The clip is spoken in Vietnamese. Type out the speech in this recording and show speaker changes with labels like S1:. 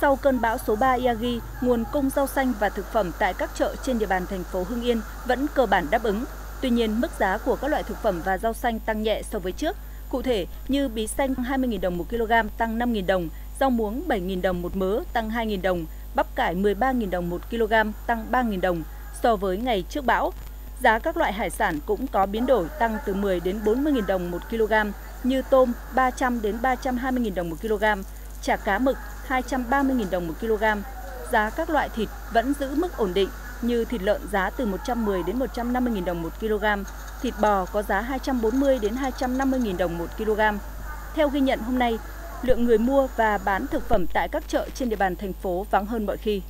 S1: Sau cơn bão số 3 Yagi, nguồn cung rau xanh và thực phẩm tại các chợ trên địa bàn thành phố Hưng Yên vẫn cơ bản đáp ứng. Tuy nhiên, mức giá của các loại thực phẩm và rau xanh tăng nhẹ so với trước. Cụ thể như bí xanh 20.000 đồng 1 kg tăng 5.000 đồng, rau muống 7.000 đồng một mớ tăng 2.000 đồng, bắp cải 13.000 đồng 1 kg tăng 3.000 đồng so với ngày trước bão. Giá các loại hải sản cũng có biến đổi tăng từ 10 đến 40.000 đồng 1 kg như tôm 300 đến 320.000 đồng 1 kg, chả cá mực 230.000 đồng một kg. Giá các loại thịt vẫn giữ mức ổn định như thịt lợn giá từ 110 đến 150.000 đồng một kg, thịt bò có giá 240 đến 250.000 đồng một kg. Theo ghi nhận hôm nay, lượng người mua và bán thực phẩm tại các chợ trên địa bàn thành phố vắng hơn mọi khi.